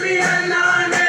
be a honest.